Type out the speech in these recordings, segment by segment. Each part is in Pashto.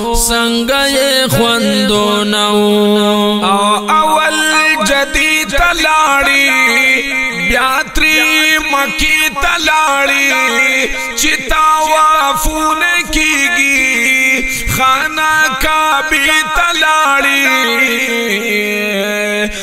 څنګه یې خوندو نو او اول جدید لاړی بیا تری مکی تلاړی چې طوافونه کیږي خانه کعبه تلاړی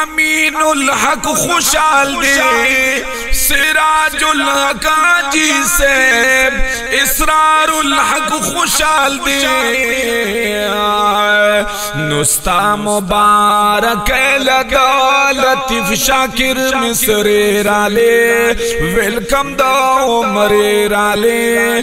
امین الحق خوشحال دے سراج الحق جی سے اسرار الحق خوشحال دے نستا مبارک لگا لطیف شاکر مصر را لے ویلکم دا عمر را لے